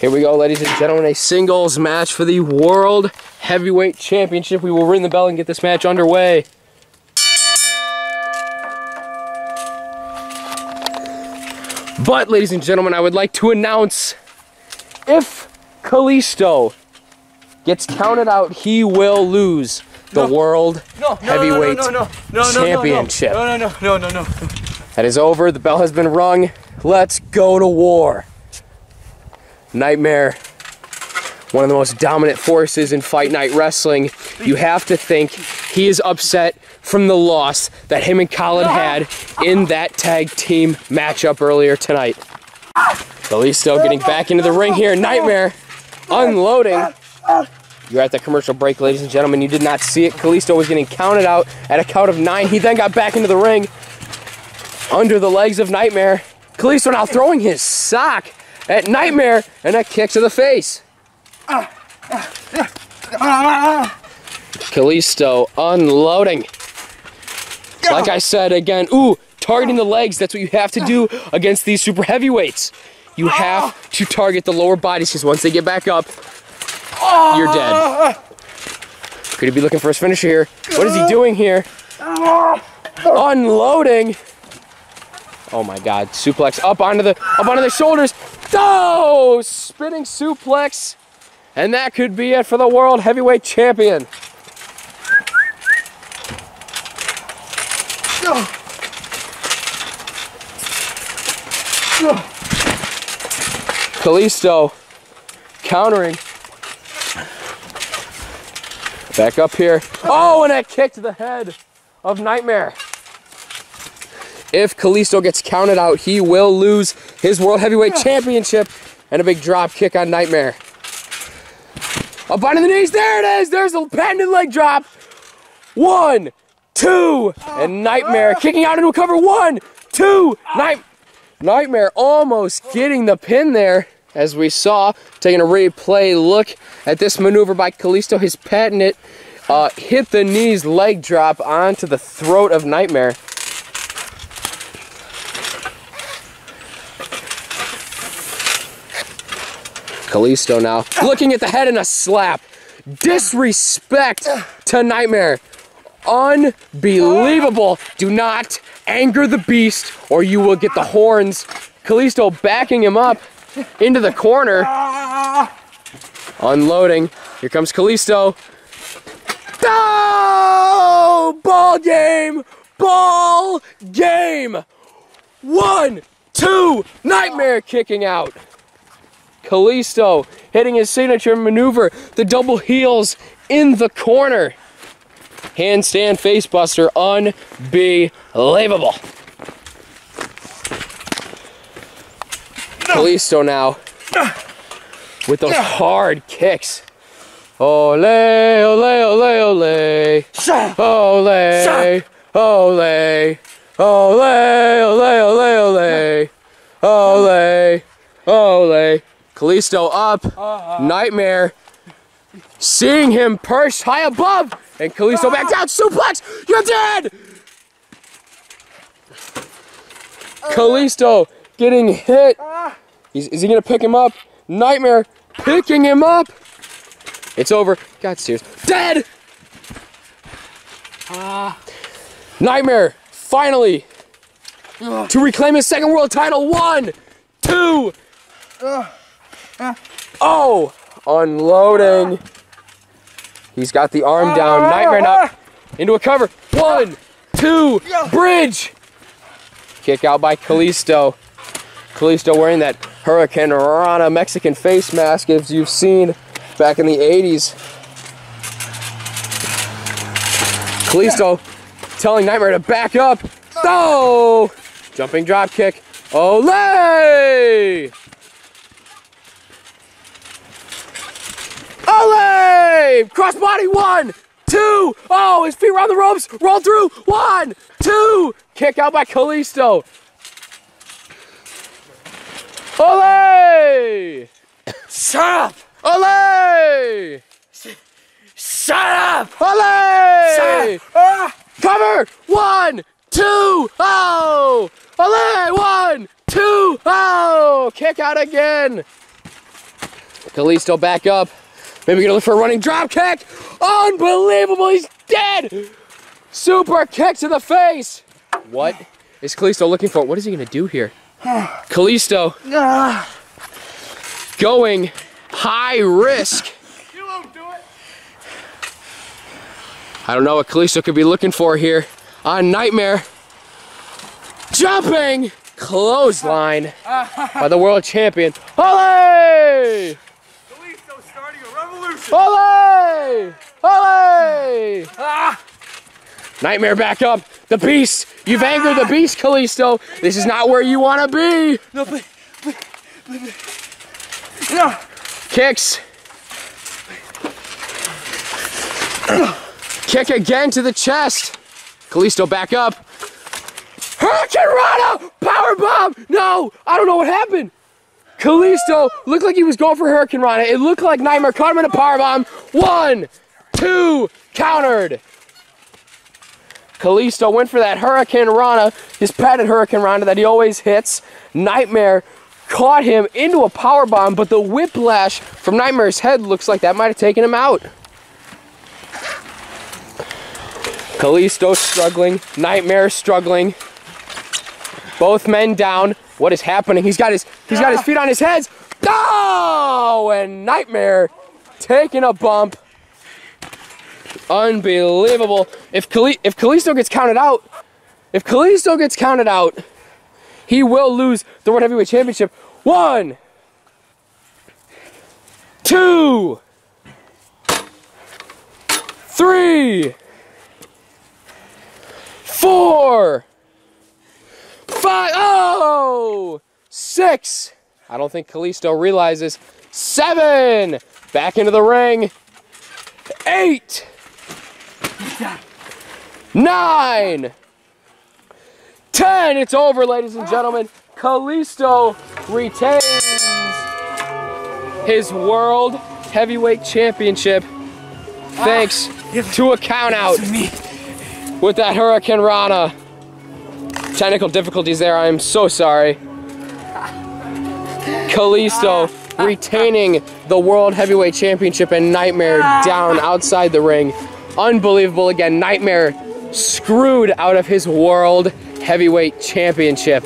Here we go, ladies and gentlemen, a singles match for the World Heavyweight Championship. We will ring the bell and get this match underway. But, ladies and gentlemen, I would like to announce if Kalisto gets counted out, he will lose the No. World No, no, Heavyweight no, no, no, no, no, no, Championship. No, no, no, no, no, no. That is over. The bell has been rung. Let's go to war. Nightmare, one of the most dominant forces in FightNite Wrestling. You have to think he is upset from the loss that him and Colin had in that tag team matchup earlier tonight. Kalisto getting back into the ring here. Nightmare unloading. You're at the commercial break, ladies and gentlemen. You did not see it. Kalisto was getting counted out at a count of nine. He then got back into the ring under the legs of Nightmare. Kalisto now throwing his sock at Nightmare and a kick to the face. Kalisto unloading. Like I said again, ooh, targeting the legs. That's what you have to do against these super heavyweights. You have to target the lower bodies because once they get back up, you're dead. Could he be looking for his finisher here? What is he doing here? Unloading. Oh my God! Suplex up onto the up onto the shoulders. Oh, spinning suplex, and that could be it for the world heavyweight champion. Kalisto countering. Back up here. Oh, and a kick to the head of Nightmare. If Kalisto gets counted out, he will lose his World Heavyweight Championship and a big drop kick on Nightmare. Up onto the knees. There it is. There's a patented leg drop. One, two, and Nightmare kicking out into a cover. One, two, Night Nightmare almost getting the pin there, as we saw. Taking a replay look at this maneuver by Kalisto. His patented uh, hit the knees leg drop onto the throat of Nightmare. Kalisto now looking at the head and a slap. Disrespect to Nightmare. Unbelievable. Do not anger the beast or you will get the horns. Kalisto backing him up into the corner. Unloading. Here comes Kalisto. Oh! Ball game! Ball game! One, two, Nightmare kicking out. Kalisto hitting his signature maneuver, the double heels in the corner. Handstand facebuster, unbelievable. Kalisto now with those hard kicks. Ole, ole, ole, ole. Ole, ole, ole, ole, ole, ole. Ole, ole. Kalisto up. Uh-huh. Nightmare. Seeing him perched high above. And Kalisto back down. Suplex. You're dead. Uh-huh. Kalisto getting hit. Uh-huh. He's, is he going to pick him up? Nightmare picking him up. It's over. God, serious. Dead. Nightmare finally to reclaim his second world title. One, two. Oh, unloading. He's got the arm down. Nightmare now into a cover. One, two, bridge. Kick out by Kalisto. Kalisto wearing that Hurricane Rana Mexican face mask as you've seen back in the 80s. Kalisto telling Nightmare to back up. Oh! Jumping drop kick. Ole! Ole! Crossbody one, two. Oh, his feet around the ropes. Roll through. One, two. Kick out by Kalisto. Ole! Shut up! Ole! Shut up! Ole! Ah! Cover! One, two, oh! Ole! One, two, oh! Kick out again. Kalisto back up. Maybe gonna look for a running drop kick. Unbelievable, he's dead! Super kick to the face. What is Kalisto looking for? What is he gonna do here? Kalisto Ah. going high risk. You won't do it. I don't know what Kalisto could be looking for here on Nightmare. Jumping clothesline by the world champion. Ole! Kalisto starting a revolution. Ole! Ole! Ah. Nightmare back up. The beast. You've angered the beast, Kalisto. This is not where you want to be. No, please, please, please, please. No. Kicks. Kick again to the chest. Kalisto back up. Hurricanrana! Power bomb! No! I don't know what happened. Kalisto looked like he was going for Hurricanrana. It looked like Nightmare caught him in a power bomb. One, two, countered. Kalisto went for that Hurricanrana, his patented Hurricanrana that he always hits. Nightmare caught him into a power bomb, but the whiplash from Nightmare's head looks like that might have taken him out. Kalisto struggling, Nightmare struggling. Both men down. What is happening? He's got his he's got his feet on his heads. Oh, and Nightmare taking a bump. Unbelievable. If Kali- if Kalisto gets counted out, if Kalisto gets counted out, he will lose the World Heavyweight Championship. One, two, three, four, five, oh, six. I don't think Kalisto realizes. Seven. Back into the ring. Eight. nine, ten. It's over, ladies and gentlemen. Kalisto retains his World Heavyweight Championship thanks to a countout with that Hurricanrana. Technical difficulties there, I am so sorry. Kalisto retaining the World Heavyweight Championship and Nightmare down outside the ring. Unbelievable again. Nightmare screwed out of his World Heavyweight Championship.